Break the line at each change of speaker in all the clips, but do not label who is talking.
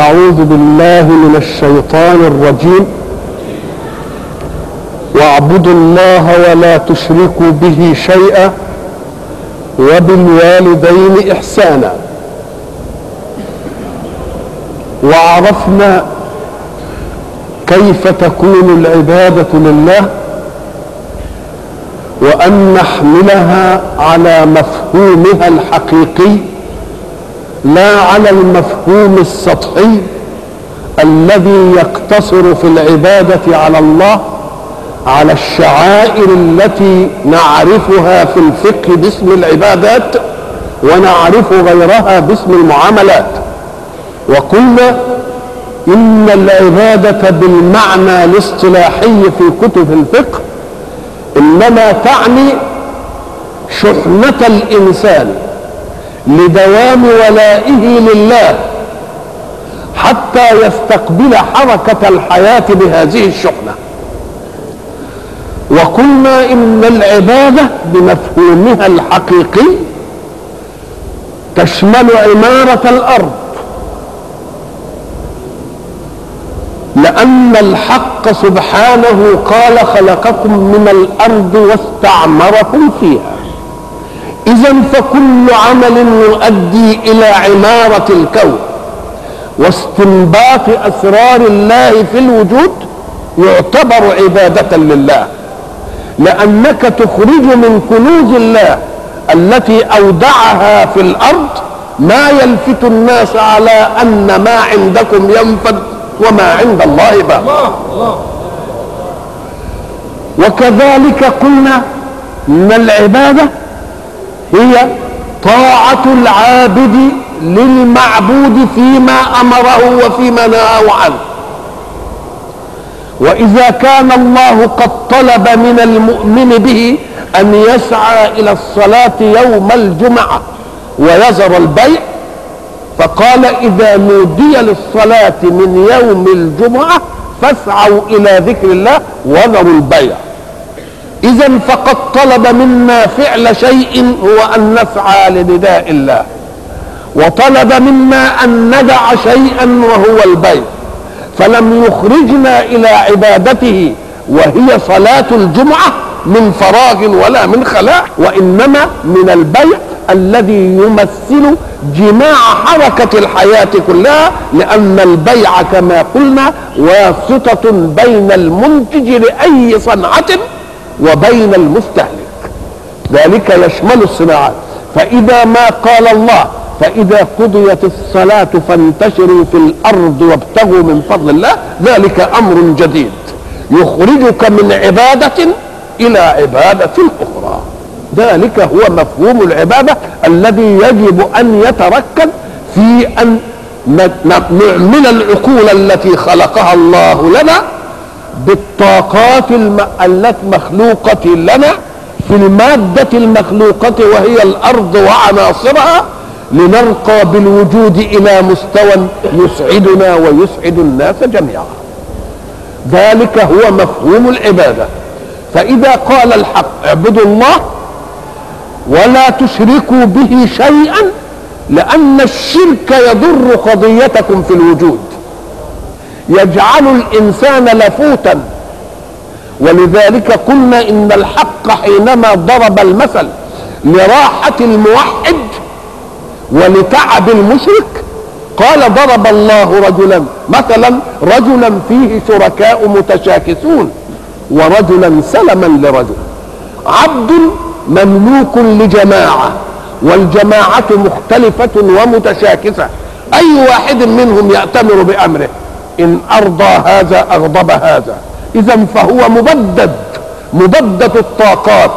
أعوذ بالله من الشيطان الرجيم. واعبدوا الله ولا تشركوا به شيئا وبالوالدين إحسانا. وعرفنا كيف تكون العبادة لله وأن نحملها على مفهومها الحقيقي. لا على المفهوم السطحي الذي يقتصر في العبادة على الله على الشعائر التي نعرفها في الفقه باسم العبادات ونعرف غيرها باسم المعاملات. وقلنا إن العبادة بالمعنى الاصطلاحي في كتب الفقه إنما تعني شحنة الإنسان لدوام ولائه لله حتى يستقبل حركة الحياة بهذه الشحنة. وقلنا إن العبادة بمفهومها الحقيقي تشمل عمارة الأرض. لأن الحق سبحانه قال خلقكم من الأرض واستعمركم فيها. إذا فكل عمل يؤدي إلى عمارة الكون واستنباط أسرار الله في الوجود يعتبر عبادة لله لأنك تخرج من كنوز الله التي أودعها في الأرض ما يلفت الناس على أن ما عندكم ينفد وما عند الله باق وكذلك قلنا إن العبادة هي طاعة العابد للمعبود فيما أمره وفيما نهاه عنه. وإذا كان الله قد طلب من المؤمن به أن يسعى إلى الصلاة يوم الجمعة ويذر البيع فقال إذا نودي للصلاة من يوم الجمعة فاسعوا إلى ذكر الله وذروا البيع. إذا فقد طلب منا فعل شيء هو أن نسعى لنداء الله. وطلب منا أن ندع شيئا وهو البيع. فلم يخرجنا إلى عبادته وهي صلاة الجمعة من فراغ ولا من خلاء وإنما من البيع الذي يمثل جماع حركة الحياة كلها لأن البيع كما قلنا واسطة بين المنتج لأي صنعة وبين المستهلك ذلك يشمل الصناعات. فإذا ما قال الله فإذا قضيت الصلاة فانتشروا في الأرض وابتغوا من فضل الله ذلك أمر جديد. يخرجك من عبادة إلى عبادة أخرى. ذلك هو مفهوم العبادة الذي يجب أن يتركز في أن نعمل العقول التي خلقها الله لنا بالطاقات المخلوقة لنا في المادة المخلوقة وهي الأرض وعناصرها لنرقى بالوجود إلى مستوى يسعدنا ويسعد الناس جميعا. ذلك هو مفهوم العبادة. فإذا قال الحق اعبدوا الله ولا تشركوا به شيئا لأن الشرك يضر قضيتكم في الوجود. يجعل الإنسان لفوتا. ولذلك قلنا إن الحق حينما ضرب المثل لراحة الموحد ولتعب المشرك قال ضرب الله رجلا. مثلا رجلا فيه شركاء متشاكسون ورجلا سلما لرجل. عبد مملوك لجماعة والجماعة مختلفة ومتشاكسة. أي واحد منهم يأتمر بأمره؟ إن أرضى هذا أغضب هذا. إذا فهو مبدد مبدد الطاقات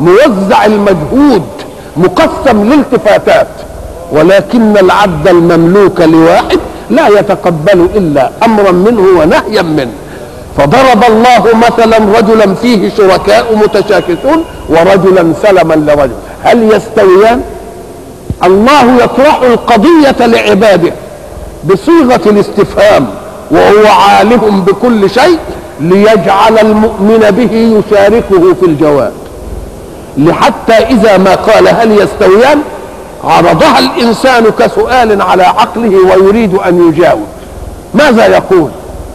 موزع المجهود مقسم الالتفاتات ولكن العبد المملوك لواحد لا يتقبل إلا أمرا منه ونهيا منه. فضرب الله مثلا رجلا فيه شركاء متشاكسون ورجلا سلما لرجل. هل يستويان؟ الله يطرح القضية لعباده بصيغة الاستفهام. وهو عالم بكل شيء ليجعل المؤمن به يشاركه في الجواب. لحتى إذا ما قال هل يستويان عرضها الإنسان كسؤال على عقله ويريد أن يجاوب. ماذا يقول؟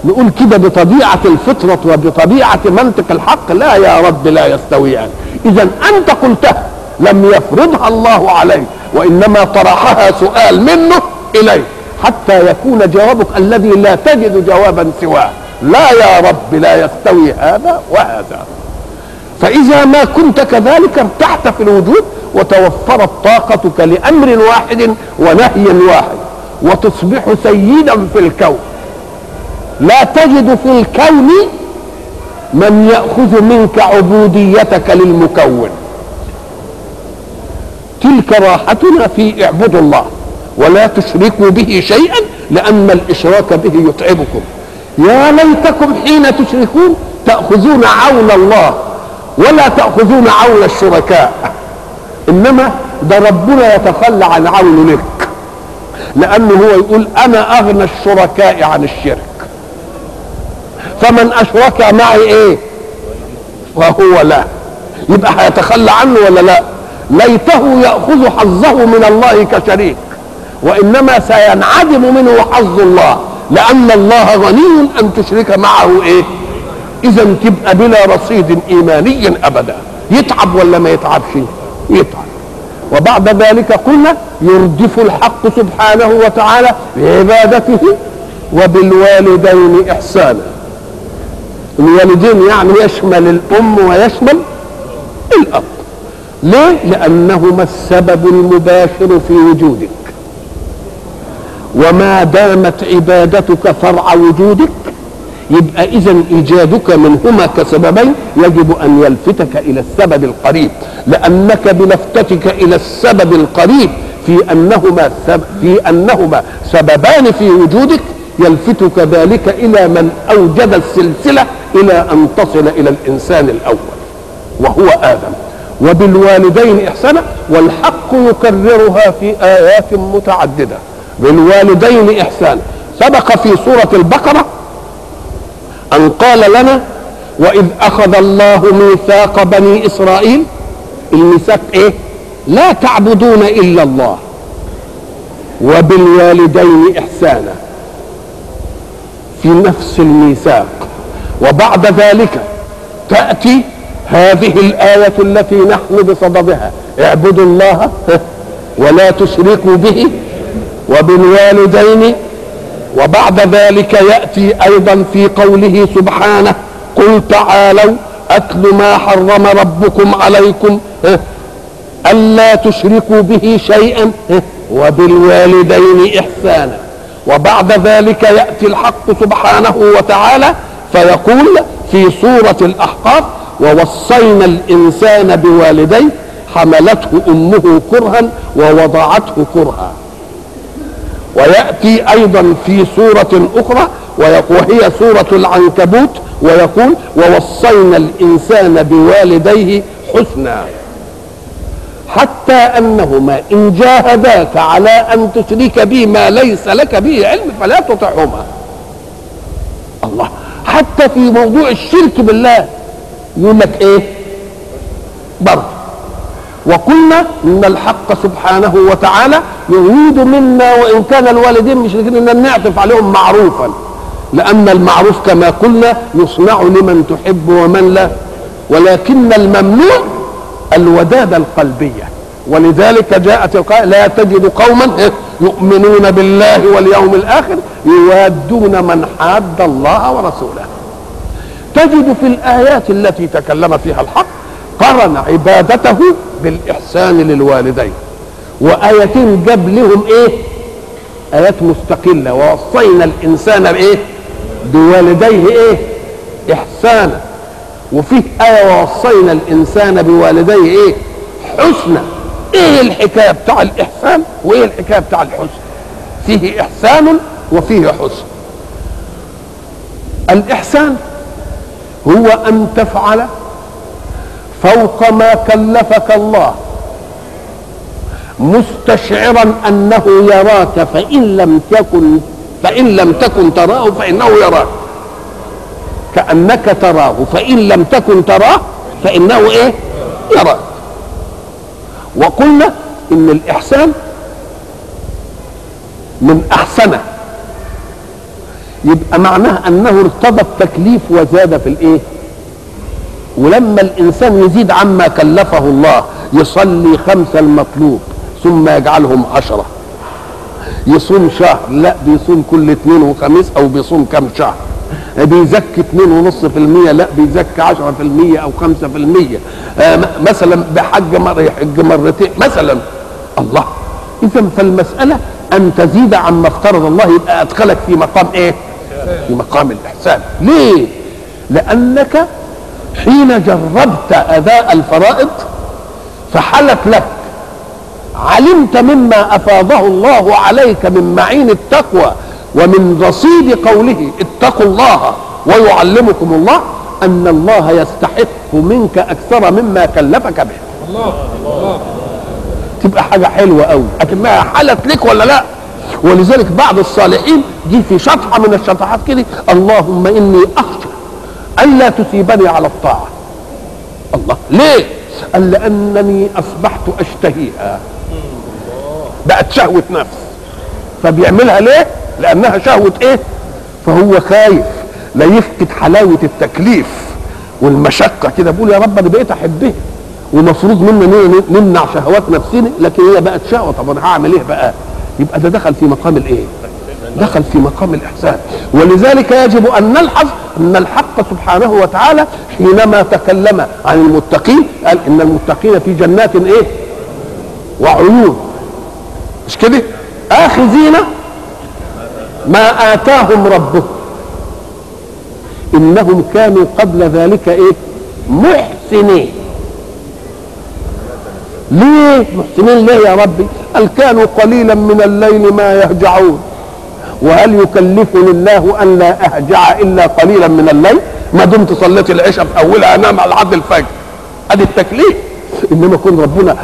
نقول كده بطبيعة الفطرة وبطبيعة منطق الحق لا يا رب لا يستويان. إذا أنت قلتها لم يفرضها الله عليك وإنما طرحها سؤال منه إليك. حتى يكون جوابك الذي لا تجد جوابا سواه. لا يا رب لا يستوي هذا وهذا. فإذا ما كنت كذلك ارتحت في الوجود وتوفرت طاقتك لأمر واحد ونهي واحد وتصبح سيدا في الكون. لا تجد في الكون من يأخذ منك عبوديتك للمكون. تلك راحتنا في اعبدوا الله. ولا تشركوا به شيئا لأن الإشراك به يتعبكم. يا ليتكم حين تشركون تأخذون عون الله ولا تأخذون عون الشركاء. إنما ده ربنا يتخلى عن عون لك لأنه هو يقول أنا أغنى الشركاء عن الشرك. فمن أشرك معي إيه؟ وهو لا. يبقى هيتخلى عنه ولا لا؟ ليته يأخذ حظه من الله كشريك. وإنما سينعدم منه حظ الله لأن الله غني أن تشرك معه إيه؟ إذا تبقى بلا رصيد إيماني أبدا. يتعب ولا ما يتعبش؟ يتعب. وبعد ذلك قلنا يردف الحق سبحانه وتعالى بعبادته وبالوالدين إحسانا. الوالدين يعني يشمل الأم ويشمل الأب. ليه؟ لأنهما السبب المباشر في وجودك وما دامت عبادتك فرع وجودك يبقى اذا إيجادك منهما كسببين يجب أن يلفتك إلى السبب القريب. لأنك بلفتتك إلى السبب القريب في أنهما سب في أنهما سببان في وجودك يلفتك ذلك إلى من أوجد السلسلة إلى أن تصل إلى الإنسان الأول وهو آدم. وبالوالدين إحسانا والحق يكررها في آيات متعددة. بالوالدين احسانا سبق في سورة البقرة أن قال لنا واذ اخذ الله ميثاق بني اسرائيل الميثاق إيه؟ لا تعبدون إلا الله. وبالوالدين إحسانا. في نفس الميثاق. وبعد ذلك تأتي هذه الآية التي نحن بصددها. اعبدوا الله ولا تشركوا به وبالوالدين وبعد ذلك يأتي أيضا في قوله سبحانه قل تعالوا اتل ما حرم ربكم عليكم. الا تشركوا به شيئا وبالوالدين احسانا. وبعد ذلك يأتي الحق سبحانه وتعالى فيقول في سورة الأحقاف ووصينا الإنسان بوالديه حملته أمه كرها ووضعته كرها. ويأتي أيضا في سورة أخرى وهي سورة العنكبوت ويقول ووصينا الإنسان بوالديه حسنا. حتى أنهما إن جاهداك على أن تشرك بي ما ليس لك به علم فلا تطعهما. الله. حتى في موضوع الشرك بالله يقول لك إيه؟ برضه. وقلنا إن الحق سبحانه وتعالى يريد منا وإن كان الوالدين مشركين إن نعطف عليهم معروفا. لأن المعروف كما قلنا يصنع لمن تحب ومن لا. ولكن الممنوع الودادة القلبية. ولذلك جاءت القاء لا تجد قوما يؤمنون بالله واليوم الآخر يوادون من حاد الله ورسوله. تجد في الآيات التي تكلم فيها الحق قرن عبادته بالإحسان للوالدين. وآيتين جاب لهم إيه؟ آيات مستقلة. ووصينا الإنسان بإيه؟ بوالديه إيه؟ إحسانا. وفيه آية ووصينا الإنسان بوالديه إيه؟ حسنا. إيه الحكاية بتاع الإحسان؟ وإيه الحكاية بتاع الحسن؟ فيه إحسان وفيه حسن. الإحسان هو أن تفعل فوق ما كلفك الله. مستشعرا أنه يراك فإن لم تكن فإن لم تكن تراه فإنه يراك. كأنك تراه فإن لم تكن تراه فإنه إيه؟ يراك. وقلنا إن الإحسان من احسنه يبقى معناه أنه ارتضى التكليف وزاد في الإيه؟ ولما الإنسان يزيد عما كلفه الله يصلي خمسه المطلوب ثم يجعلهم عشرة. يصوم شهر لا بيصوم كل اثنين وخميس أو بيصوم كم شهر. بيزكي اثنين ونص في المية لا بيزكي عشرة في المية أو خمسة في المية. آه مثلا بحج مرة يحج مرتين مثلا. الله. اذا فالمسألة أن تزيد عما افترض الله يبقى أدخلك في مقام إيه؟ في مقام الإحسان. ليه؟ لأنك حين جربت أداء الفرائض فحلت لك. علمت مما أفاضه الله عليك من معين التقوى ومن رصيد قوله اتقوا الله ويعلمكم الله أن الله يستحق منك أكثر مما كلفك به. الله الله تبقى حاجة حلوة قوي لكنها حلت لك ولا لا؟ ولذلك بعض الصالحين جه في شطحة من الشطحات كده اللهم إني أخشى ألا تثيبني على الطاعة. الله. ليه؟ قال لأنني أصبحت أشتهيها. بقت شهوة نفس. فبيعملها ليه؟ لأنها شهوة إيه؟ فهو خايف لا يفقد حلاوة التكليف والمشقة كده. بيقول يا رب أنا بقيت أحبها. ومفروض منا نمنع شهوات نفسنا لكن هي بقت شهوة. طب أنا هعمل إيه بقى؟ يبقى ده دخل في مقام الإيه؟ دخل في مقام الإحسان. ولذلك يجب أن نلحظ أن الحق سبحانه وتعالى حينما تكلم عن المتقين قال إن المتقين في جنات إيه؟ وعيون. مش كده؟ آخذين ما آتاهم ربهم. إنهم كانوا قبل ذلك إيه؟ محسنين. ليه محسنين؟ ليه يا ربي؟ قال كانوا قليلا من الليل ما يهجعون؟ وهل يكلفني الله أن لا أهجع إلا قليلا من الليل؟ ما دمت صليت العشاء في اولها أنام على لحد الفجر. أدي التكليف. إنما كن ربنا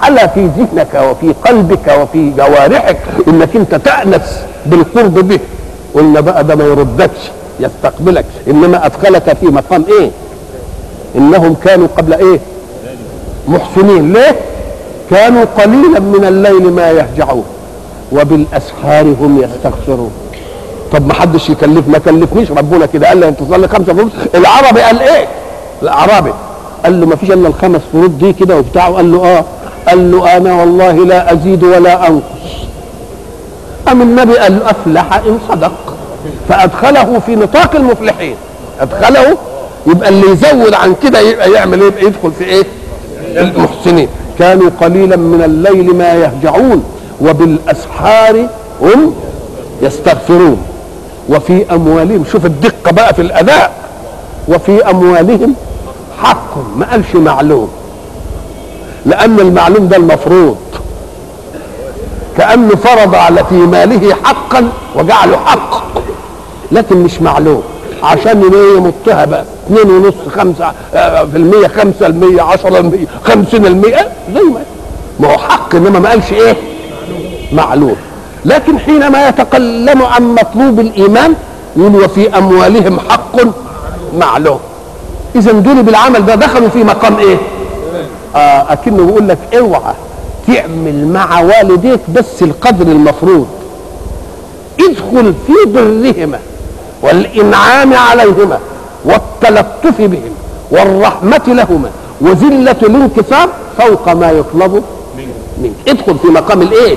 حلى في ذهنك وفي قلبك وفي جوارحك إنك أنت تأنس بالقرب به. قلنا بقى ده ما يردكش يستقبلك. إنما ادخلك في مقام إيه؟ إنهم كانوا قبل إيه؟ محسنين. ليه؟ كانوا قليلا من الليل ما يهجعون. وبالأسحار هم يستغفرون. طب ما حدش يكلف ما كلفنيش ربنا كده. قال لي انت تصلي خمسه فروض؟ العربي قال إيه؟ الاعرابي قال له ما فيش الا الخمس فروض دي كده وبتاع. قال له آه. قال له أنا والله لا أزيد ولا أنقص. أم النبي قال له أفلح إن صدق. فأدخله في نطاق المفلحين. أدخله يبقى اللي يزود عن كده يبقى يعمل إيه؟ يدخل في إيه؟ المحسنين. كانوا قليلا من الليل ما يهجعون. وبالأسحار هم يستغفرون. وفي أموالهم شوف الدقة بقى في الأداء. وفي أموالهم حق ما قالش معلوم. لأن المعلوم ده المفروض. كأنه فرض على في ماله حقا وجعله حق. لكن مش معلوم. عشان يمطها بقى 2 ونص 5 في المية 5 المية 10 المية 50 المية زي ما ما هو حق إنما ما قالش إيه؟ معلوم. لكن حينما يتكلم عن مطلوب الإيمان يقول وفي أموالهم حق معلوم. اذا دول بالعمل ده دخلوا في مقام إيه؟ آه أكنه بيقول لك اوعى تعمل مع والديك بس القدر المفروض. ادخل في برهما والإنعام عليهما والتلطف بهم والرحمة لهما وذلة الانكسار فوق ما يطلب منك. ادخل في مقام الإيه؟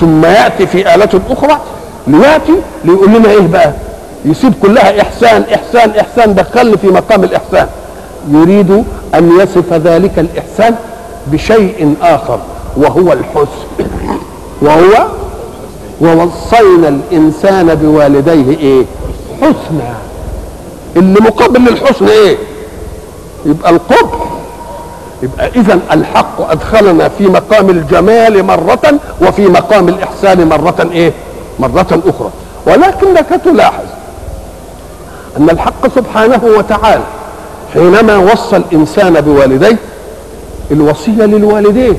ثم يأتي في آلة أخرى ليأتي ليقول لنا إيه بقى؟ يسيب كلها إحسان إحسان إحسان دخل في مقام الإحسان. يريد أن يصف ذلك الإحسان بشيء آخر وهو الحسن. وهو ووصينا الإنسان بوالديه إيه؟ حسنا. اللي مقابل للحسن إيه؟ يبقى القبح يبقى إذا الحق أدخلنا في مقام الجمال مرة وفي مقام الإحسان مرة إيه؟ مرة أخرى. ولكنك تلاحظ أن الحق سبحانه وتعالى حينما وصى الإنسان بوالديه الوصية للوالدين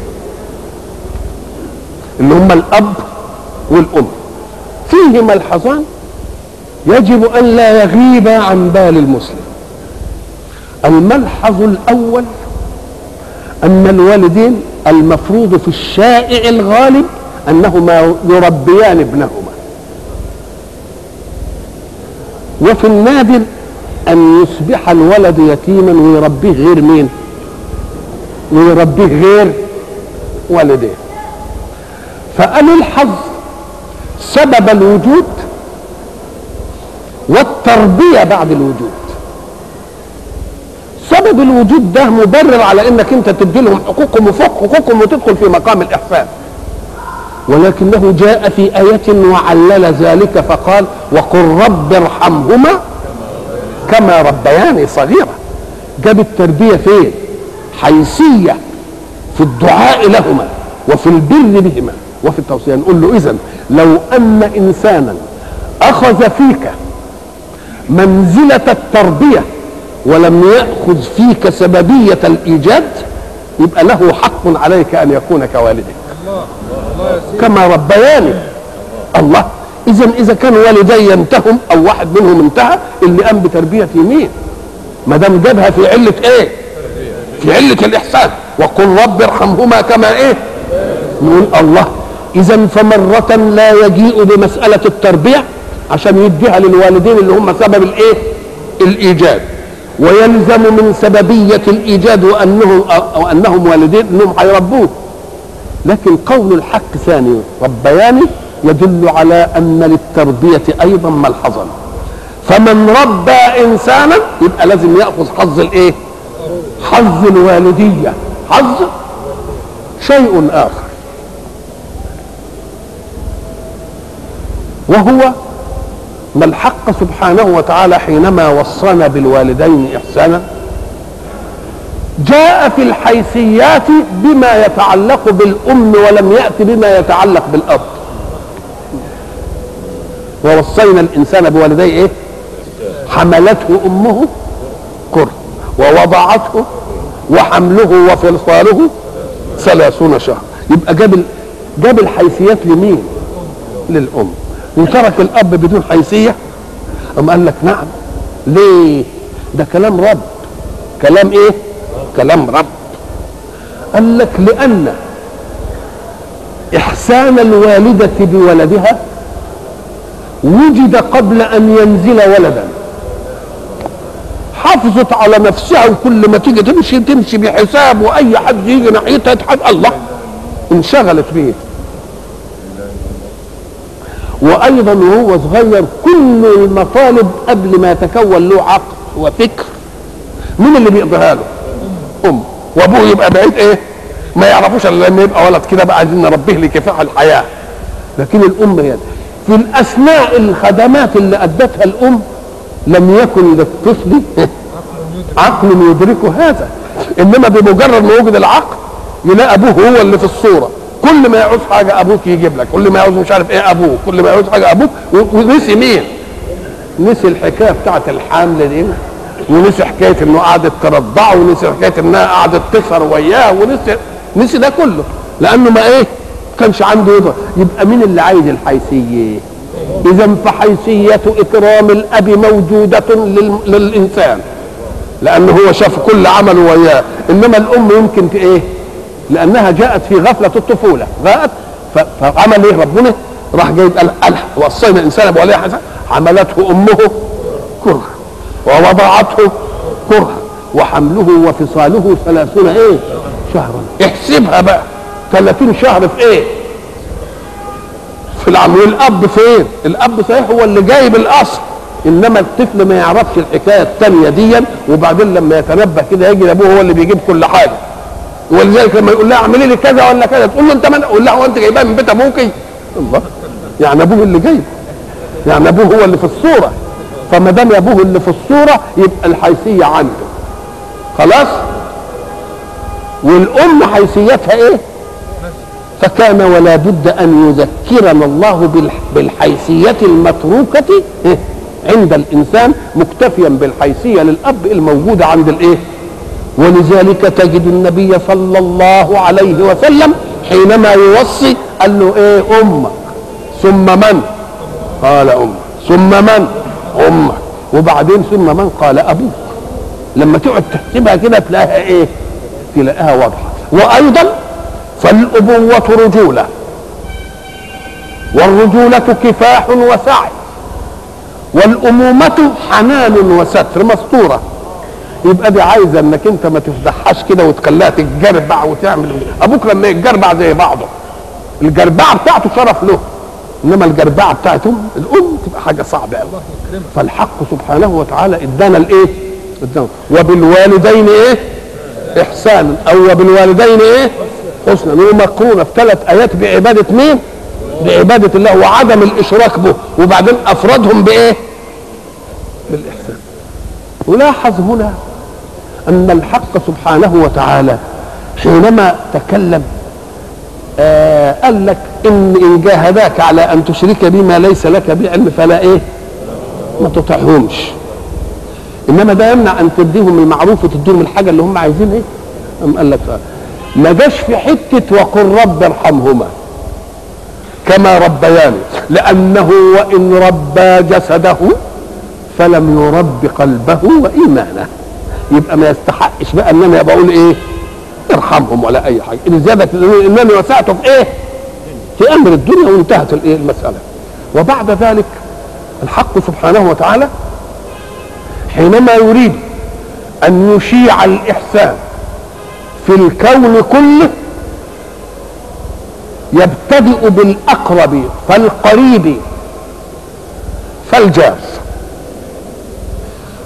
اللي هم الأب والأم فيه ملحظان يجب أن لا يغيب عن بال المسلم. الملحظ الأول أن الوالدين المفروض في الشائع الغالب أنهما يربيان ابنهما. وفي النادر أن يصبح الولد يتيما ويربيه غير مين؟ ويربيه غير والديه. فقال الحظ سبب الوجود والتربية بعد الوجود. سبب الوجود ده مبرر على إنك أنت تدي لهم حقوقهم وفوق حقوقهم وتدخل في مقام الإحسان. ولكنه جاء في آية وعلل ذلك فقال وقل رب ارحمهما كما ربياني صغيرا جاب التربية فين؟ حيثية في الدعاء لهما وفي البر بهما وفي التوصية. نقول له إذا لو أن إنسانا أخذ فيك منزلة التربية ولم يأخذ فيك سببية الإيجاد يبقى له حق عليك أن يكون كوالدك كما ربياني الله إذا إذا كان والدي ينتهم أو واحد منهم انتهى اللي قام بتربية مين؟ ما دام جابها في علة إيه؟ في علة الإحسان وقل رب ارحمهما كما إيه؟ نقول الله إذا فمرة لا يجيء بمسألة التربية عشان يديها للوالدين اللي هم سبب الإيه؟ الإيجاد ويلزم من سببية الإيجاد وأنهم أو أنهم والدين أنهم هيربوه لكن قول الحق ثاني ربياني يدل على أن للتربية أيضا ملحظا. فمن ربى إنسانا يبقى لازم يأخذ حظ الإيه؟ حظ الوالدية. حظ شيء آخر. وهو ما الحق سبحانه وتعالى حينما وصانا بالوالدين إحسانا؟ جاء في الحيثيات بما يتعلق بالأم ولم يأتي بما يتعلق بالأب. ووصينا الإنسان بوالديه إيه؟ حملته أمه كره ووضعته وحمله وفصاله ثلاثون شهر. يبقى جاب جاب الحيثيات لمين؟ للأم. وترك الأب بدون حيثية؟ أم قال لك نعم. ليه؟ ده كلام رب. كلام إيه؟ كلام رب. قال لك لأن إحسان الوالدة بولدها وجد قبل أن ينزل ولدا. حافظت على نفسها وكل ما تيجي تمشي تمشي بحساب وأي حد يجي ناحيتها تحب الله. انشغلت به وأيضا وهو صغير كل المطالب قبل ما يتكون له عقل وفكر. مين اللي بيقضيها له؟ أم. وأبوه يبقى بعيد إيه؟ ما يعرفوش إلا لما يبقى ولد كده بقى عايزين نربيه لكفاح الحياة. لكن الأم هي في الأثناء الخدمات اللي أدتها الأم لم يكن للطفل عقل يدرك هذا. إنما بمجرد ما وجد العقل يلاقي أبوه هو اللي في الصورة. كل ما يعوز حاجة أبوك يجيب لك كل ما يعوز مش عارف إيه أبوه كل ما يعوز حاجة أبوك ونسي مين؟ نسي الحكاية بتاعت الحمل دي. ونسي حكاية إنه قعدت ترضعه ونسي حكاية إنها قعدت تسهر وياه ونسي نسي ده كله. لأنه ما إيه؟ كانش عنده يضر يبقى مين اللي عايز الحيثية؟ إذا فحيثية إكرام الأب موجودة لل... للإنسان. لأنه هو شاف كل عمله وياه. إنما الأم يمكن إيه؟ لأنها جاءت في غفلة الطفولة. جاءت. فعمل إيه ربنا؟ راح جايب قال وصينا الإنسان بوليه حسن حملته أمه كرها ووضعته كرها وحمله وفصاله ثلاثون إيه؟ شهرا. احسبها بقى. 30 شهر في إيه؟ في العم. والأب فين؟ الأب صحيح هو اللي جايب الأصل. إنما الطفل ما يعرفش الحكاية الثانية دي وبعدين لما يتنبه كده يجي ابوه هو اللي بيجيب كل حاجة. ولذلك لما يقول لها اعملي لي كذا ولا كذا تقول له انت من قول لها هو انت جايبها من بيت أبوكي؟ الله يعني أبوه اللي جايب يعني أبوه هو اللي في الصورة. فما دام أبوه اللي في الصورة يبقى الحيثية عنده. خلاص؟ والأم حيثيتها إيه؟ فكان ولا بد أن يذكرنا الله بالحيثية المتروكة عند الإنسان مكتفيا بالحيثية للأب الموجودة عند الإيه؟ ولذلك تجد النبي صلى الله عليه وسلم حينما يوصي قال له إيه أمك؟ ثم من؟ قال أمك. ثم من؟ أمك. وبعدين ثم من؟ قال أبوك. لما تقعد تحسبها كده تلاقيها إيه؟ تلاقيها واضحة. وأيضا فالأبوة رجولة. والرجولة كفاح وسعي. والأمومة حنان وستر مستورة. يبقى دي عايزة إنك أنت ما تفضحهاش كده وتخليها تتجربع وتعمل أبوك لما يتجربع زي بعضه. الجربعة بتاعته شرف له. إنما الجربعة بتاعتهم الأم تبقى حاجة صعبة قوي فالحق سبحانه وتعالى إدانا الايه إدانا. وبالوالدين إيه؟ إحسانا. أو وبالوالدين إيه؟ حسنا. ومقرونه في ثلاث آيات بعبادة مين؟ بعبادة الله وعدم الإشراك به. وبعدين افردهم بإيه؟ بالإحسان. ولاحظ هنا أن الحق سبحانه وتعالى حينما تكلم آه قال لك إن إن جاهداك على أن تشرك بما ليس لك به علم فلا إيه؟ ما تطعهمش. إنما ده يمنع أن تديهم المعروف وتديهم الحاجة اللي هم عايزين إيه؟ أم قال لك. ما جاش في حتة وقل رب ارحمهما كما ربياني لأنه وإن ربى جسده فلم يرب قلبه وإيمانه. يبقى ما يستحقش بقى ان أنا بقول إيه؟ ارحمهم ولا أي حاجة. لزياده انني وسعته في إيه؟ في أمر الدنيا وانتهت الإيه؟ المسألة. وبعد ذلك الحق سبحانه وتعالى حينما يريد أن يشيع الإحسان في الكون كله يبتدئ بالأقرب فالقريب فالجار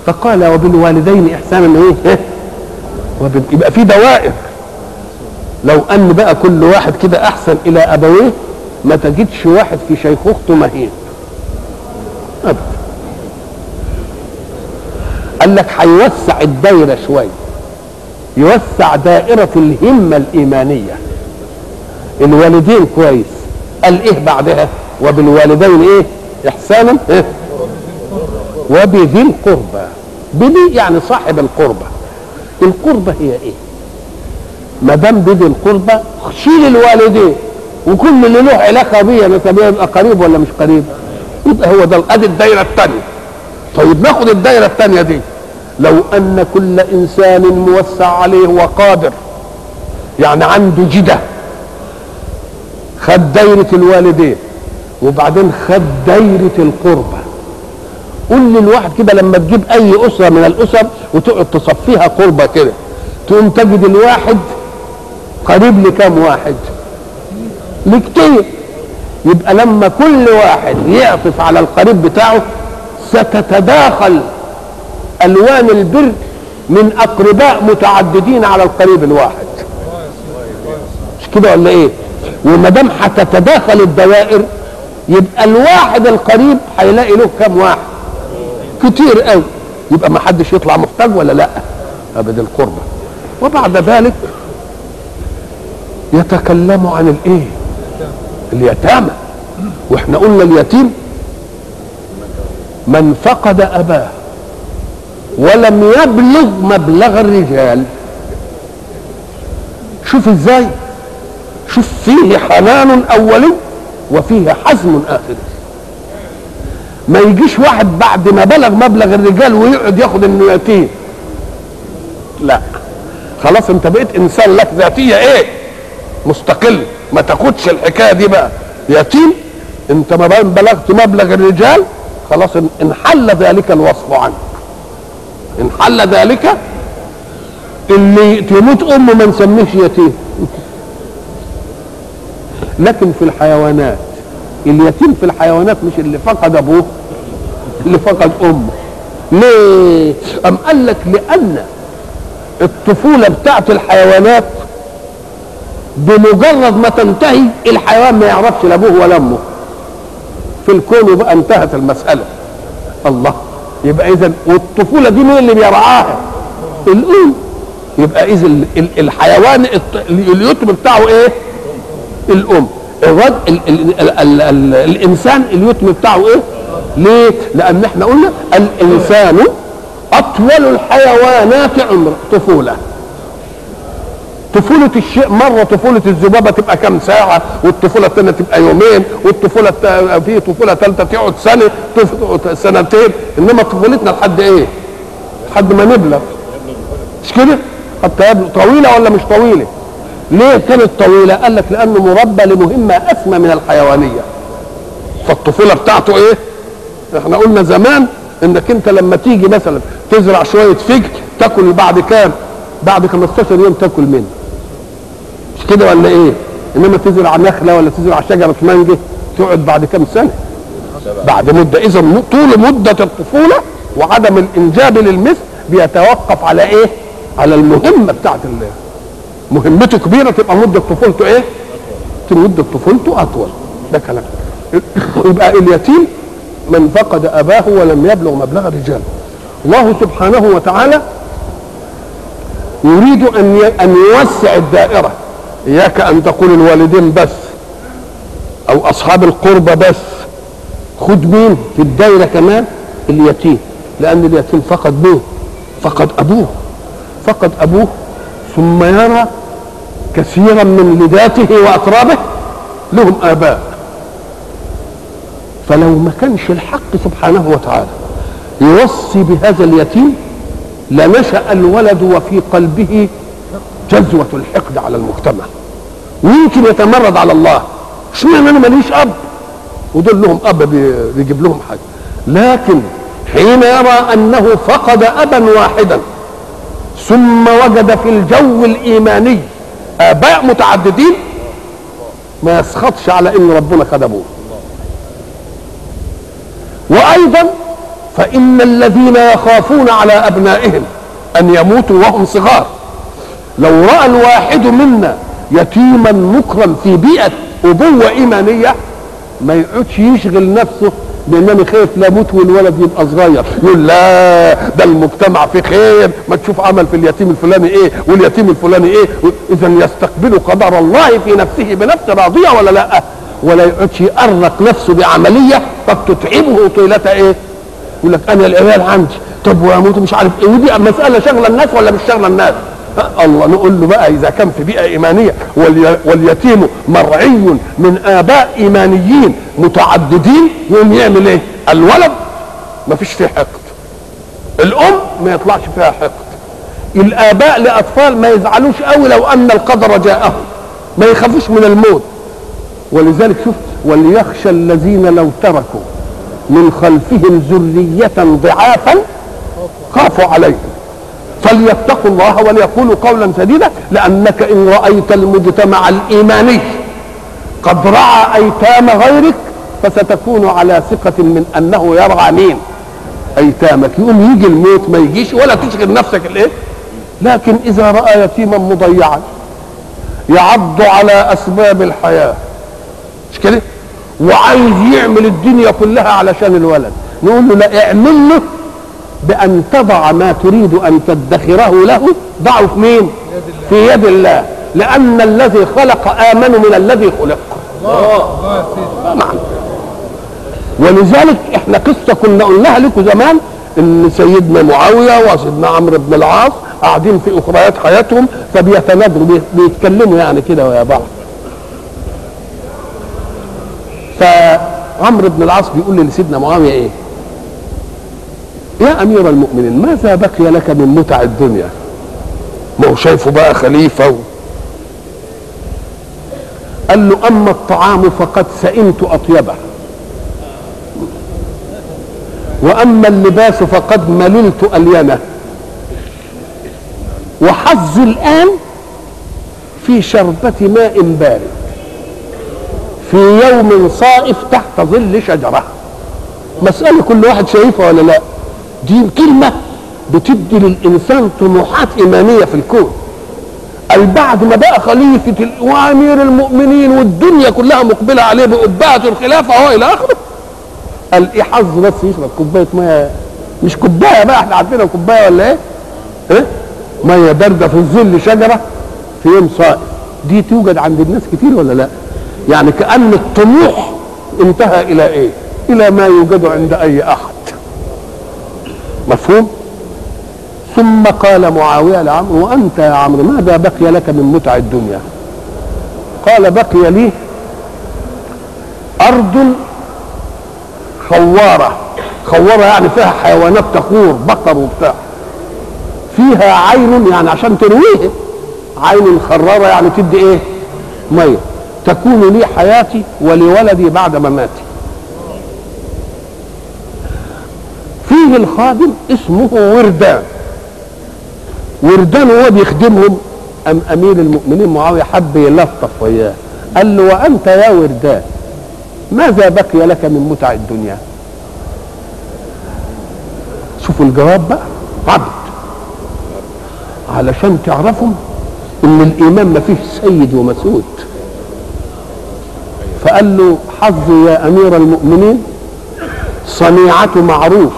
فقال وبالوالدين إحسانا إيه؟ وبال... يبقى في دوائر. لو أن بقى كل واحد كده أحسن إلى أبويه ما تجدش واحد في شيخوخته مهين. ابدا. قال لك هيوسع الدايرة شوية. يوسع دائرة الهمة الإيمانية. الوالدين كويس. قال إيه بعدها؟ وبالوالدين إيه؟ إحسانا إيه؟ وبذي القربى بذي يعني صاحب القربى. القربى هي إيه؟ ما دام بذي القربى شيل الوالدين وكل اللي له علاقة بيا نسبيه يبقى قريب ولا مش قريب يبقى هو ده ادي الدايرة الثانية طيب ناخد الدايرة الثانية دي. لو أن كل إنسان موسع عليه وقادر يعني عنده جدة خد دايرة الوالدين وبعدين خد دايرة القربى. قول للواحد كده لما تجيب أي أسرة من الأسر وتقعد تصفيها قربة كده تقوم تجد الواحد قريب لكام واحد؟ لكتير. يبقى لما كل واحد يعطف على القريب بتاعه ستتداخل ألوان البر من أقرباء متعددين على القريب الواحد. مش كده ولا إيه؟ وما دام هتتداخل الدوائر يبقى الواحد القريب هيلاقي له كام واحد؟ كتير قوي. يبقى ما حدش يطلع محتاج ولا لأ؟ ابد القربة. وبعد ذلك يتكلم عن الإيه؟ اليتامى. وإحنا قلنا اليتيم من فقد أباه ولم يبلغ مبلغ الرجال. شوف إزاي؟ شوف فيه حنان أولي وفيه حزم اخري ما يجيش واحد بعد ما بلغ مبلغ الرجال ويقعد ياخد انه يتيم لا. خلاص انت بقيت انسان لك ذاتية إيه؟ مستقل. ما تاخدش الحكاية دي بقى. يتيم انت ما بلغت مبلغ الرجال خلاص انحل ذلك الوصف عنك انحل ذلك اللي تموت أمه ما نسميهش يتيم. لكن في الحيوانات اليتيم في الحيوانات مش اللي فقد أبوه اللي فقد أمه. ليه؟ أم قال لك لأن الطفولة بتاعت الحيوانات بمجرد ما تنتهي الحيوان ما يعرفش لا أبوه ولا أمه. في الكون بقى انتهت المسألة. الله. يبقى إذا والطفولة دي مين اللي بيرعاها؟ الأم. يبقى إذا الحيوان اليتم بتاعه إيه؟ الأم. الرد ال ال ال ال ال الإنسان اليتم بتاعه إيه؟ ليه لأن إحنا قلنا الإنسان أطول الحيوانات عمر طفولة. طفولة الشيء مرة طفولة الذبابة تبقى كم ساعة؟ والطفولة الثانية تبقى يومين. والطفولة في طفولة ثالثة تقعد سنة. سنتين. إنما طفولتنا لحد إيه؟ لحد ما نبلغ. مش كده؟ حتى يبلغ طويلة ولا مش طويلة؟ ليه كانت طويلة؟ قال لك لأنه مربى لمهمة اسمى من الحيوانية. فالطفولة بتاعته إيه؟ إحنا قلنا زمان إنك أنت لما تيجي مثلا تزرع شوية فجل تاكل بعد كام؟ بعد 15 يوم تاكل منه. مش كده ولا إيه؟ إنما تزرع نخلة ولا تزرع شجرة مانجه تقعد بعد كام سنة؟ بعد مدة. إذا طول مدة الطفولة وعدم الإنجاب للمثل بيتوقف على إيه؟ على المهمة بتاعت الله. مهمته كبيرة تبقى مده طفولته إيه؟ مده طفولته أطول. ده كلام. يبقى اليتيم من فقد أباه ولم يبلغ مبلغ الرجال. الله سبحانه وتعالى يريد أن أن يوسع الدائرة. إياك أن تقول الوالدين بس أو أصحاب القربى بس. خد مين؟ في الدائرة كمان اليتيم. لأن اليتيم فقد مين؟ فقد أبوه. فقد أبوه ثم يرى كثيرا من لذاته وأقرابه لهم آباء. فلو ما كانش الحق سبحانه وتعالى يوصي بهذا اليتيم لنشأ الولد وفي قلبه جذوة الحقد على المجتمع. ويمكن يتمرد على الله. اشمعنى أنا ماليش أب؟ ودول لهم أب بيجيب لهم حاجة. لكن حين يرى أنه فقد ابا واحدا ثم وجد في الجو الإيماني آباء متعددين ما يسخطش على إن ربنا خد ابوه وأيضا فإن الذين يخافون على أبنائهم أن يموتوا وهم صغار. لو رأى الواحد منا يتيما مكرم في بيئة أبوة إيمانية ما يقعدش يشغل نفسه لانني خايف لا أموت والولد يبقى صغير. يقول لا ده المجتمع فيه خير. ما تشوف عمل في اليتيم الفلاني إيه واليتيم الفلاني إيه. إذا يستقبل قدر الله في نفسه بنفس راضية ولا لا؟ ولا يقعدش يأرق نفسه بعملية قد تتعبه طيلة إيه؟ يقول لك أنا العيال عندي. طب وأموت مش عارف إيه؟ ودي مسألة شغلة الناس ولا مش شغلة الناس؟ الله نقول له بقى إذا كان في بيئة إيمانية واليتيم مرعي من آباء إيمانيين متعددين يقوم يعمل إيه؟ الولد ما فيش فيه حقد. الأم ما يطلعش فيها حقد. الآباء لأطفال ما يزعلوش قوي لو أن القدر جاءهم ما يخافوش من الموت. ولذلك شوف وليخشى الذين لو تركوا من خلفهم ذرية ضعافا خافوا عليهم. فليتقوا الله وليقولوا قولا سديدا لأنك إن رأيت المجتمع الإيماني قد رعى أيتام غيرك فستكون على ثقة من أنه يرعى مين؟ أيتامك. يقوم يجي الموت ما يجيش ولا تشغل نفسك الايه لكن إذا رأى يتيما مضيعا يعض على أسباب الحياة. مش كده؟ وعايز يعمل الدنيا كلها علشان الولد. نقول له لا اعمل له بأن تضع ما تريد أن تدخره له ضعه في مين؟ في يد الله. لأن الذي خلق آمن من الذي خلق. نعم ولذلك إحنا قصة كنا قلناها لكم زمان إن سيدنا معاوية وسيدنا عمرو بن العاص قاعدين في أخريات حياتهم فبيتنادوا بيتكلموا يعني كده ويا بعض. فعمرو بن العاص بيقول لسيدنا معاوية إيه؟ يا أمير المؤمنين ماذا بقي لك من متع الدنيا؟ ما هو شايفه بقى خليفة و... قال له أما الطعام فقد سئمت أطيبه. وأما اللباس فقد مللت الينه وحظي الآن في شربة ماء بارد. في يوم صائف تحت ظل شجرة. مسألة كل واحد شايفها ولا لا؟ دي كلمة بتدي للإنسان طموحات إيمانية في الكون قال بعد ما بقى خليفة وأمير المؤمنين والدنيا كلها مقبلة عليه بقبعة الخلافة أهو إلى آخره قال إيه حظ بس يشرب كوباية مية مش كوباية بقى إحنا عندنا كوباية ولا إيه؟ إيه؟ مية باردة في ظل شجرة في يوم صائف دي توجد عند الناس كتير ولا لأ؟ يعني كأن الطموح انتهى إلى إيه؟ إلى ما يوجد عند أي أحد مفهوم؟ ثم قال معاوية لعمرو وأنت يا عمرو ماذا بقي لك من متع الدنيا؟ قال بقي لي أرض خوارة. خوارة يعني فيها حيوانات تخور بقر وبتاع. فيها عين يعني عشان ترويه عين خرارة يعني تدي إيه؟ مية. تكون لي حياتي ولولدي بعد مماتي. فيه الخادم اسمه وردان. وردان وهو بيخدمهم أم أمير المؤمنين معاوية حب يلطف وياه قال له وأنت يا وردان ماذا بقي لك من متع الدنيا؟ شوفوا الجواب بقى عبد. علشان تعرفوا إن الإيمان ما فيه سيد ومسود. فقال له حظي يا أمير المؤمنين صنيعة معروف.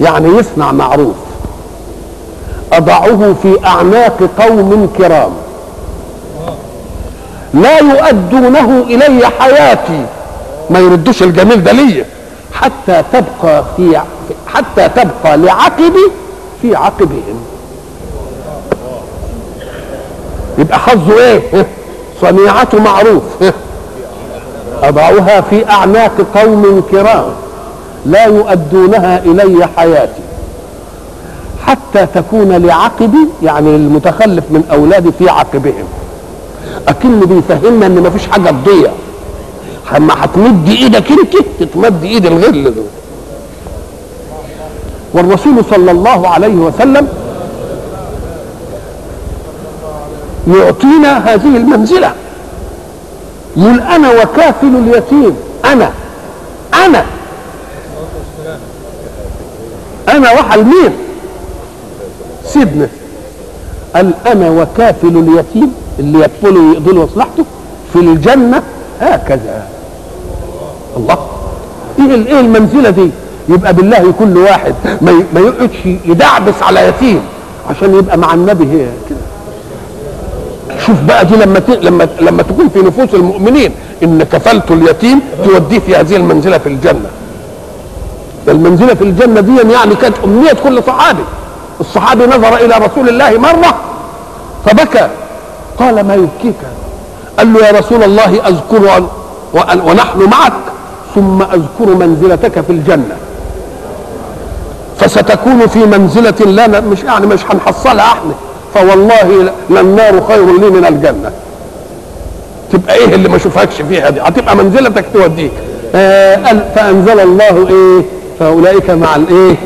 يعني يصنع معروف. أضعه في أعناق قوم كرام. لا يؤدونه إلي حياتي. ما يردوش الجميل ده ليا. حتى تبقى في حتى تبقى لعقبي في عقبهم. يبقى حظه إيه؟ صنيعة معروف. أضعها في أعناق قوم كرام. لا يؤدونها إلي حياتي. حتى تكون لعقبي يعني المتخلف من أولادي في عقبهم. أكن بيفهمنا إن مفيش حاجة تضيع. اما هتمد إيدك انت تتمد إيد الغل دول. والرسول صلى الله عليه وسلم يعطينا هذه المنزلة. يقول أنا وكافل اليتيم. أنا. أنا. أنا وحل مين؟ سيدنا قال أنا وكافل اليتيم اللي يكفله ويقضي له مصلحته في الجنة. هكذا. الله. إيه إيه المنزلة دي؟ يبقى بالله كل واحد ما يقعدش يدعبس على يتيم عشان يبقى مع النبي هي كده شوف بقى دي لما. لما لما تكون في نفوس المؤمنين إن كفلت اليتيم توديه في هذه المنزلة في الجنة. المنزلة في الجنة دي يعني كانت أمنية كل صحابي. الصحابي نظر إلى رسول الله مرة فبكى. قال ما يبكيك؟ قال له يا رسول الله أذكر ونحن معك ثم أذكر منزلتك في الجنة. فستكون في منزلة لا مش يعني مش هنحصلها إحنا. فوالله للنار خير لي من الجنة. تبقى إيه اللي ما أشوفكش فيها دي؟ هتبقى منزلتك توديك. آه فأنزل الله إيه؟ فأولئك مع الإيه؟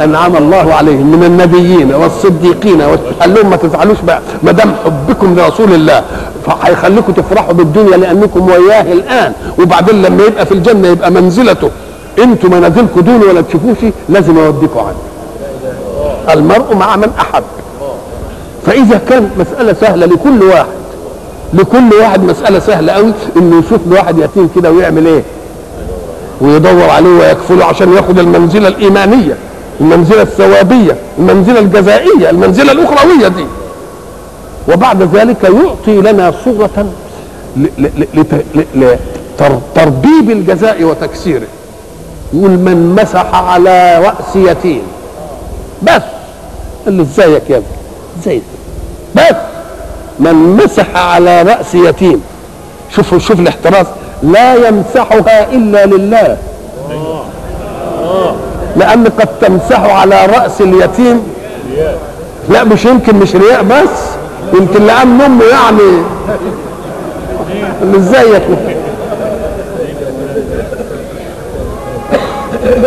أنعم الله عليهم من النبيين والصديقين قال لهم ما تزعلوش بقى ما دام حبكم لرسول الله فهيخليكم تفرحوا بالدنيا لأنكم وياه الآن. وبعدين لما يبقى في الجنة يبقى منزلته. أنتم منازلكم دول ولا تشوفوش لازم أوديكم عنه. المرء مع من أحب. فإذا كان مسألة سهلة لكل واحد لكل واحد مسألة سهلة قوي إنه يشوف له واحد يتيم كده ويعمل إيه؟ ويدور عليه ويكفله عشان ياخد المنزلة الإيمانية المنزلة الثوابية المنزلة الجزائية المنزلة الأخروية دي. وبعد ذلك يعطي لنا صورة لتربيب الجزاء وتكسيره. يقول من مسح على رأس يتيم. بس. قال له ازيك يا ابني ازيك بس. من مسح على رأس يتيم. شوف شوف الاحتراز. لا يمسحها إلا لله. لأن قد تمسح على رأس اليتيم. لا مش يمكن مش رياء بس. يمكن لأن أمه يعني مش زيك.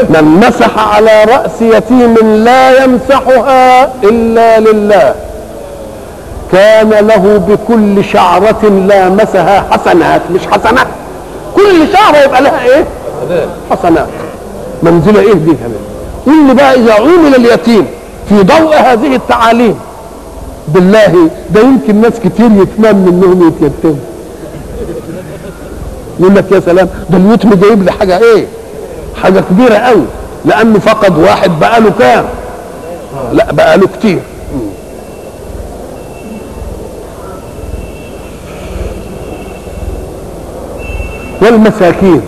من مسح على رأس يتيم لا يمسحها إلا لله. كان له بكل شعرة لامسها حسنات مش حسنات كل شعرة يبقى لها إيه؟ حسنات. منزلة إيه دي كمان؟ قل بقى إذا عمل اليتيم في ضوء هذه التعاليم بالله ده يمكن ناس كتير يتمنى إنهم يتيتموا. يقول لك يا سلام ده اليتم جايب لي حاجة إيه؟ حاجة كبيرة قوي لأنه فقد واحد بقى له كام؟ لا بقى له كتير. والمساكين.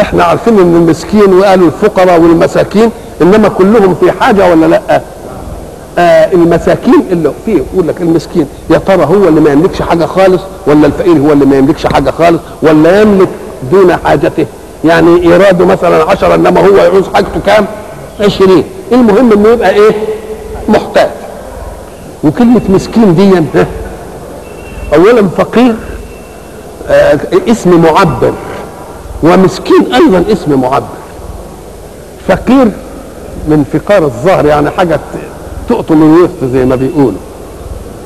إحنا عارفين إن المسكين وقالوا الفقراء والمساكين إنما كلهم في حاجة ولا لأ؟ آه المساكين اللي فيه يقول لك المسكين يا ترى هو اللي ما يملكش حاجة خالص ولا الفقير هو اللي ما يملكش حاجة خالص ولا يملك دون حاجته؟ يعني إيراده مثلا عشرة إنما هو يعوز حاجته كام؟ عشرين. المهم إنه يبقى إيه؟ محتاج. وكلمة مسكين دي ها، أولا فقير اسم معبر. ومسكين أيضا اسم معبر. فقير من فقار الظهر يعني حاجة تقطم الوسط زي ما بيقولوا.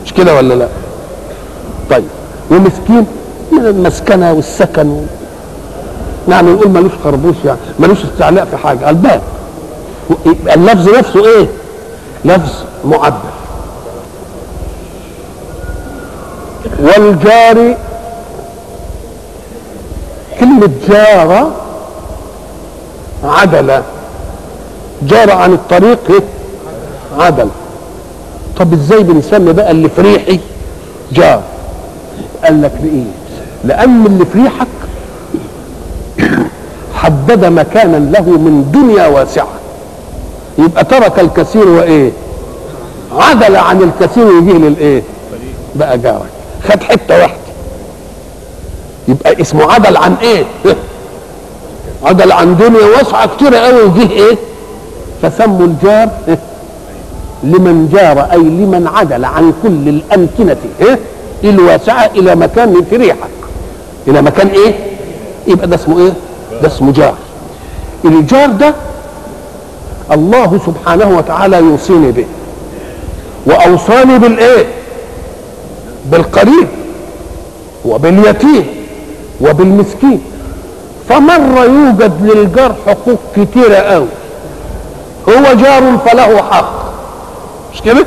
مش كده ولا لا؟ طيب. ومسكين من المسكنة والسكن. يعني نقول ملوش خربوش يعني ملوش استعلاء في حاجة. الباب. يبقى اللفظ نفسه إيه؟ لفظ معبر. والجار كلمة جار عدل. جار عن الطريق؟ عدل. طب إزاي بنسمي بقى اللي في ريحي جار؟ قال لك لإيه لأن اللي في ريحك حدد مكانا له من دنيا واسعة. يبقى ترك الكثير وإيه؟ عدل عن الكثير ويجيه للإيه؟ بقى جارك. خد حتة واحدة. يبقى اسمه عدل عن إيه؟ عدل عن دنيا واسعة كتيرة قوي وجيه إيه؟ فسموا الجار؟ لمن جار أي لمن عدل عن كل الامكنة إيه؟ الواسعة إلى مكان في ريحك. إلى مكان إيه؟ يبقى ده اسمه إيه؟ ده اسمه جار. الجار ده الله سبحانه وتعالى يوصيني به. وأوصاني بالإيه؟ بالقريب وباليتيم وبالمسكين. فمرة يوجد للجار حقوق كتيرة قوي. هو جار فله حق. مش كده؟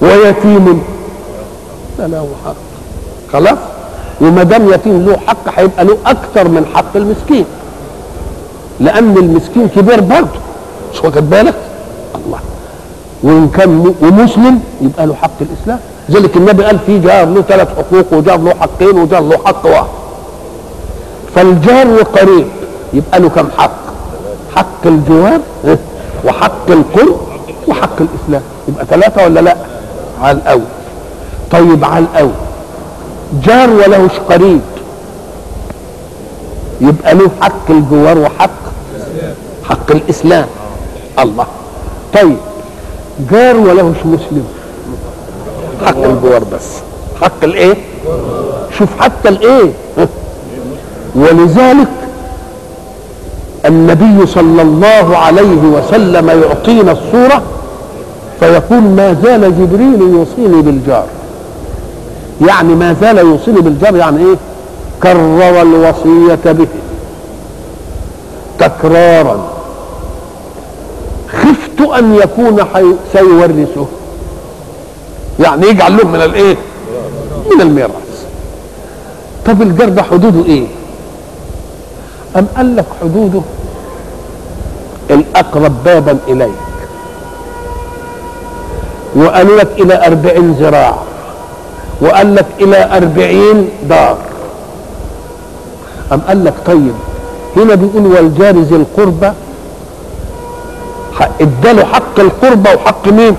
ويتيم فله حق. خلاص؟ وما دام يتيم له حق هيبقى له أكتر من حق المسكين. لأن المسكين كبير برضه. مش واخد بالك؟ الله. وإن كان ومسلم يبقى له حق الإسلام. ذلك النبي قال في جار له ثلاث حقوق وجار له حقين وجار له حق واحد. فالجار وقريب يبقى له كم حق؟ حق الجوار؟ وحق القرب وحق الإسلام. يبقى ثلاثة ولا لا؟ على الأول. طيب على الأول. جار ولهش قريب يبقى له حق الجوار وحق حق الإسلام. الله. طيب. جار ولهش مسلم؟ حق الجوار بس. حق الايه؟ شوف حتى الايه؟ ولذلك النبي صلى الله عليه وسلم يعطينا الصورة فيقول ما زال جبريل يوصيني بالجار. يعني ما زال يوصيني بالجار يعني إيه؟ كرر الوصية به. تكرارا. خفت أن يكون. سيورثه. يعني يجعل له من الايه من الميراث. طب الجار ده حدوده إيه؟ أم قال لك حدوده الأقرب بابا إليك. وقال لك إلى أربعين ذراع. وقال لك إلى أربعين دار. أم قال لك طيب هنا بيقول والجار ذي القربى ح- اداله حق القربى وحق مين؟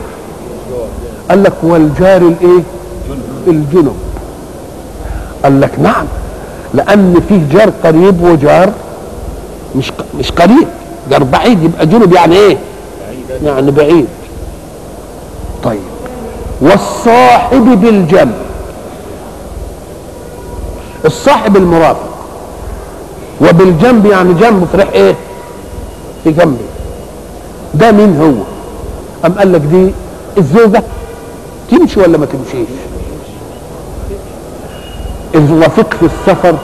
قال لك والجار الايه؟ الجنب. قال لك نعم لأن فيه جار قريب وجار مش مش قريب. جار بعيد يبقى جنب يعني إيه؟ يعني بعيد. طيب. والصاحب بالجنب. الصاحب المرافق. وبالجنب يعني جنبه في ريح إيه؟ في جنبه ده مين هو؟ أم قال لك دي الزوجة؟ تمشي ولا ما تمشيش؟ الرفيق في السفر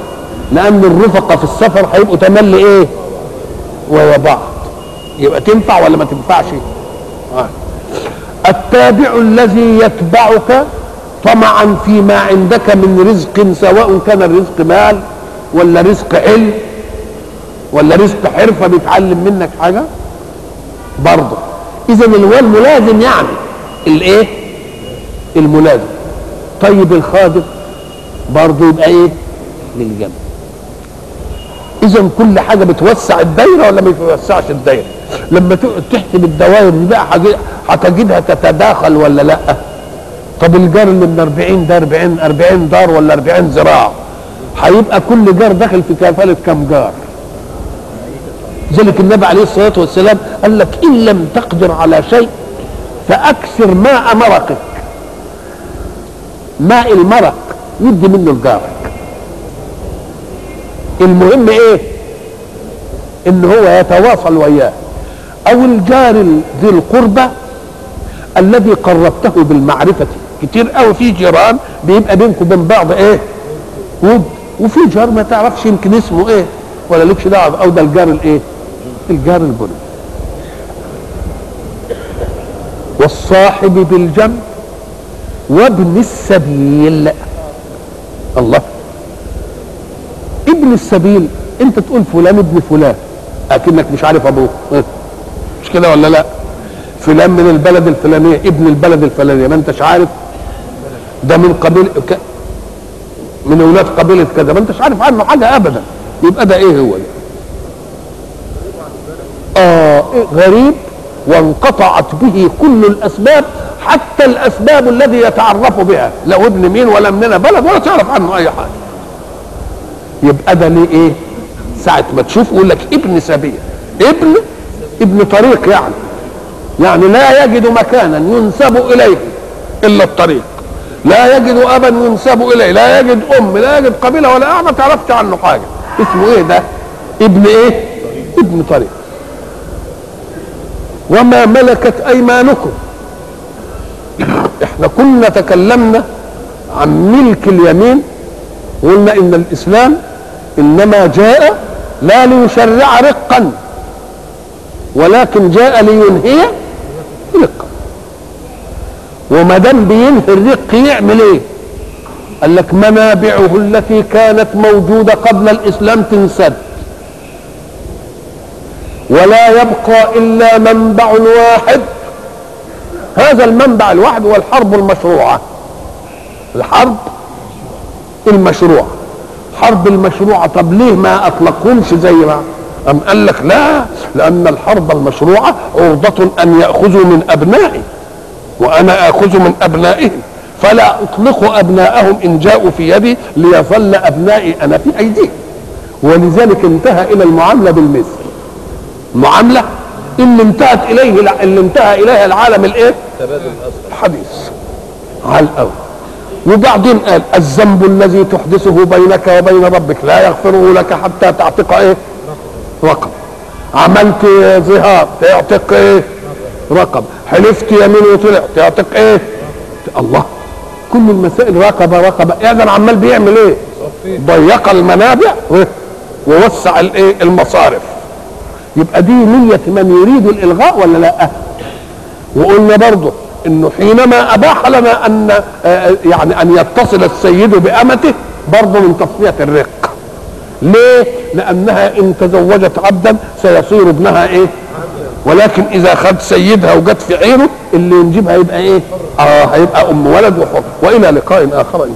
لأن الرفقة في السفر هيبقوا تملي إيه؟ ويا بعض. يبقى تنفع ولا ما تنفعش؟ آه. التابع الذي يتبعك طمعا فيما عندك من رزق سواء كان الرزق مال ولا رزق علم ولا رزق حرفة بيتعلم منك حاجة؟ برضه. اذا اللي هو الملازم يعني. الإيه؟ الملازم طيب الخادم برضه يبقى إيه؟ للجنب إذا كل حاجة بتوسع الدايرة ولا ما بتوسعش الدايرة؟ لما تحسب الدوائر دي بقى هتجدها تتداخل ولا لأ؟ طب الجار اللي من 40 ده 40 40 دار ولا 40 ذراع هيبقى كل جار داخل في كفاله كم جار؟ ذلك النبي عليه الصلاة والسلام قال لك إن لم تقدر على شيء فأكثر ماء مرقك ماء المرق يدي منه لجارك المهم إيه؟ إن هو يتواصل وياه. أو الجار ذي القربى الذي قربته بالمعرفة. كتير قوي في جيران بيبقى بينكم وبين بعض إيه؟ ود وفي جار ما تعرفش يمكن اسمه إيه؟ ولا لكش دعوة. أو ده الجار الإيه؟ الجار البني والصاحب بالجنب وابن السبيل. الله. ابن السبيل انت تقول فلان ابن فلان أكنك مش عارف أبوه. آه. مش كده ولا لا؟ فلان من البلد الفلانية ابن البلد الفلانية ما انتش عارف؟ ده من قبيل ك... من أولاد قبيلة كذا ما انتش عارف عنه حاجة ابدا. يبقى ده إيه هو ده؟ آه غريب وانقطعت به كل الأسباب. حتى الأسباب الذي يتعرف بها. لا ابن مين ولا مننا بلد ولا تعرف عنه أي حاجة. يبقى ده ليه إيه؟ ساعة ما تشوف يقول لك ابن سبيل. ابن؟ ابن طريق يعني. يعني لا يجد مكانا ينسب إليه إلا الطريق. لا يجد أبا ينسب إليه. لا يجد أم لا يجد قبيلة ولا أعمى. ما تعرفش عنه حاجة. اسمه إيه ده؟ ابن إيه؟ ابن طريق. وما ملكت أيمانكم. إحنا كنا تكلمنا عن ملك اليمين وقلنا إن الإسلام إنما جاء لا ليشرع رقا ولكن جاء لينهي رقا. وما دام بينهي الرق يعمل إيه؟ قال لك منابعه التي كانت موجودة قبل الإسلام تنسد. ولا يبقى إلا منبع واحد هذا المنبع الواحد هو الحرب المشروعة. الحرب المشروعة. حرب المشروعة طب ليه ما اطلقهمش زي ما؟ أم قال لك لا لأن الحرب المشروعة عرضة أن يأخذوا من أبنائي وأنا آخذ من أبنائهم. فلا أطلق أبناءهم إن جاءوا في يدي ليظل أبنائي أنا في أيديهم. ولذلك انتهى إلى المعاملة بالمثل. معاملة اللي انتهت إليه اللي انتهى إليها العالم الإيه؟ الحديث على الأول. وبعدين قال الذنب الذي تحدثه بينك وبين ربك لا يغفره لك حتى تعتق إيه؟ رقم عملت ظهار تعتق إيه؟ رقم حلفت يمين وطلع تعتق إيه؟ الله. كل المسائل رقبة رقبة يعني عمال بيعمل إيه؟ ضيق المنابع ووسع الإيه؟ المصارف. يبقى دي نية من يريد الإلغاء ولا لأ؟ وقلنا برضه إنه حينما أباح لنا أن يعني أن يتصل السيد بأمته برضه من تصفية الرق. ليه؟ لأنها إن تزوجت عبدا سيصير ابنها إيه؟ ولكن إذا خد سيدها وجت في عينه اللي ينجبها يبقى إيه؟ آه هيبقى أم ولد وحر وإلى لقاء آخر إن شاء الله.